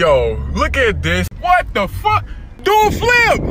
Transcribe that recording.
Yo, look at this. What the fuck? Dude, flip!